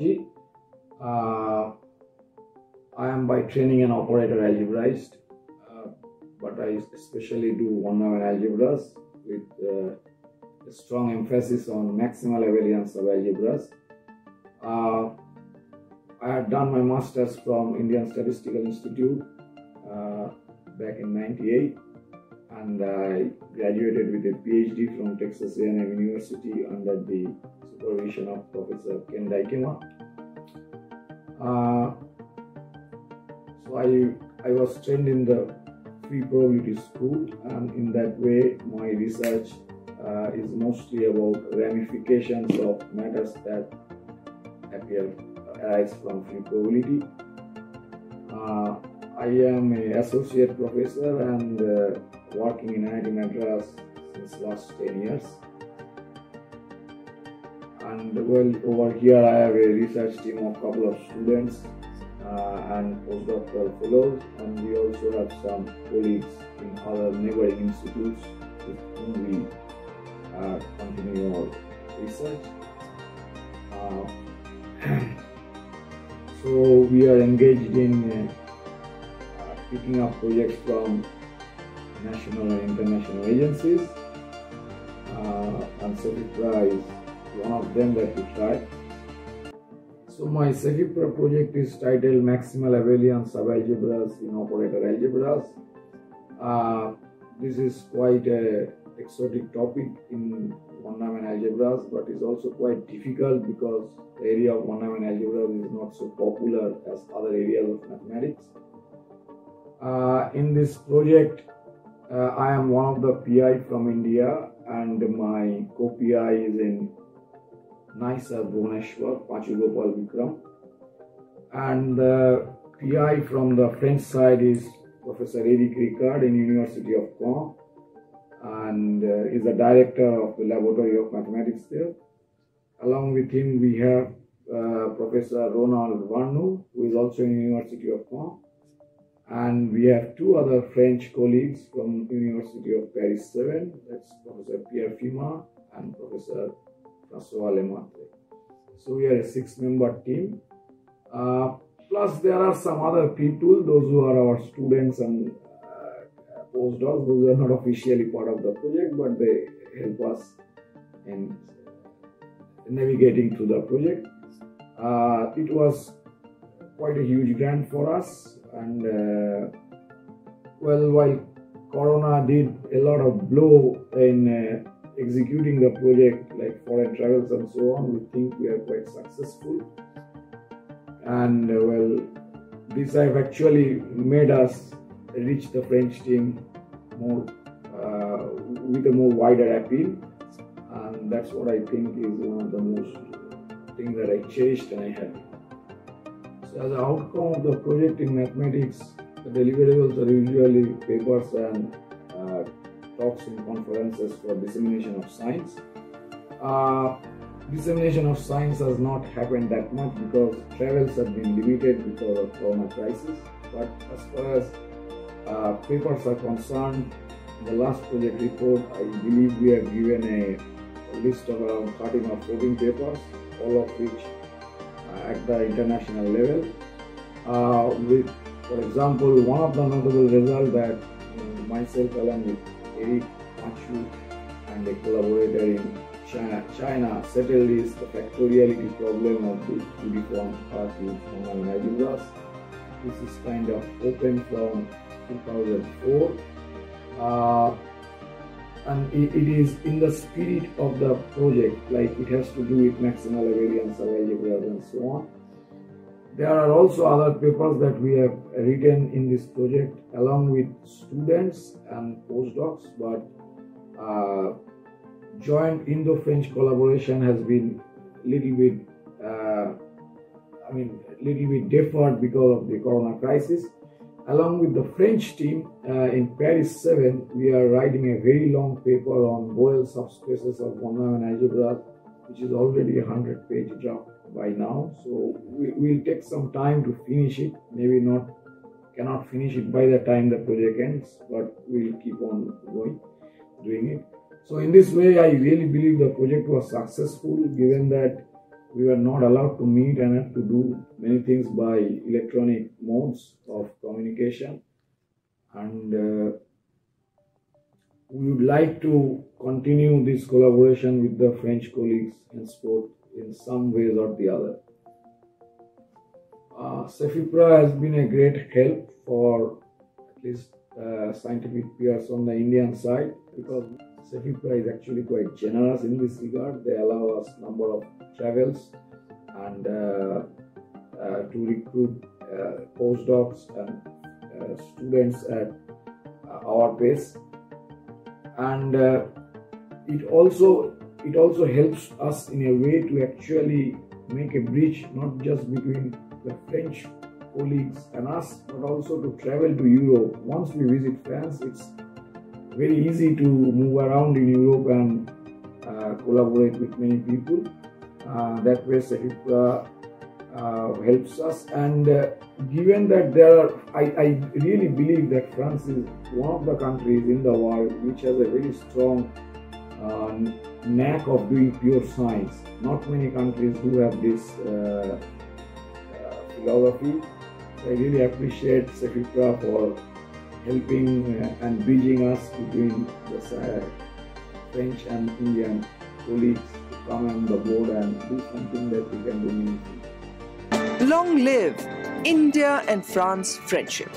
Mukherjee. Uh, I am by training an operator algebraist, uh, but I especially do von Neumann algebras with uh, a strong emphasis on maximal abelian subalgebras. Uh, I had done my master's from Indian Statistical Institute uh, back in 98 and I graduated with a PhD from Texas A&M University under the supervision of Professor Ken Dykema. Uh, so I, I was trained in the free probability school and in that way my research uh, is mostly about ramifications of matters that appear arise from free probability. Uh, I am an associate professor and uh, working in IIT Madras since last 10 years. And well, over here I have a research team of couple of students uh, and postdoctoral fellows, and we also have some colleagues in other neighboring institutes with whom we uh, continue our research. Uh, so we are engaged in uh, picking up projects from national and international agencies, uh, and CEFIPRA is one of them that we try. So my CEFIPRA project is titled Maximal Abelian Subalgebras in Operator Algebras. Uh, this is quite a exotic topic in von Neumann algebras, but is also quite difficult because the area of von Neumann algebras is not so popular as other areas of mathematics. Uh, in this project, uh, I am one of the PI from India, and my co-PI is in NISER Bhubaneswar, Panchugopal Bikram. And the PI from the French side is Professor Eric Ricard in University of Caen and uh, is the director of the Laboratory of Mathematics there. Along with him, we have uh, Professor Roland Vergnioux, who is also in University of Caen. And we have two other French colleagues from University of Paris 7, that's Professor Pierre Fima and Professor Francois Lemaitre. So we are a six-member team. Uh, plus there are some other people, those who are our students and uh, postdocs, those are not officially part of the project, but they help us in navigating through the project. Uh, it was quite a huge grant for us and uh, well while corona did a lot of blow in uh, executing the project like foreign travels and so on, we think we are quite successful. And uh, well, this have actually made us reach the French team more uh, with a more wider appeal, and that's what I think is one of the most things that I cherished and I had. As an outcome of the project in mathematics, the deliverables are usually papers and uh, talks in conferences for dissemination of science. Uh, dissemination of science has not happened that much because travels have been limited because of corona crisis. But as far as uh, papers are concerned, the last project report, I believe we have given a, list of around 13 or 14 papers, all of which at the international level. Uh, with, for example, one of the notable results that uh, myself along with Eric Machu and a collaborator in China, China settled is the factoriality problem of the uniform path in algebras. This is kind of open from 2004. And it, it is in the spirit of the project, like it has to do with maximal abelian subalgebras and so on. There are also other papers that we have written in this project along with students and postdocs, but uh, joint Indo-French collaboration has been a little bit, uh, I mean, little bit deferred because of the Corona crisis. Along with the French team uh, in Paris 7, we are writing a very long paper on Borel subspaces of von Neumann algebra, which is already a 100-page draft by now. So we, will take some time to finish it. Maybe not cannot finish it by the time the project ends, but we'll keep on going, doing it. So in this way, I really believe the project was successful given that we were not allowed to meet and had to do many things by electronic modes of communication. And uh, we would like to continue this collaboration with the French colleagues in sport in some ways or the other. Uh, Cefipra has been a great help for at least uh, scientific peers on the Indian side because Cefipra is actually quite generous in this regard. They allow us number of travels and uh, uh to recruit postdocs and uh, students at our pace, and it also it also helps us in a way to actually make a bridge not just between the French colleagues and us, but also to travel to Europe. Once we visit France, it's very easy to move around in Europe and uh, collaborate with many people. Uh, that way, Cefipra uh, helps us. And uh, given that there are, I, I really believe that France is one of the countries in the world which has a very strong uh, knack of doing pure science. Not many countries do have this uh, philosophy. I really appreciate Cefipra for helping uh, and bridging us between the uh, French and Indian colleagues to come on the board and do something that we can do. Long live India and France friendship.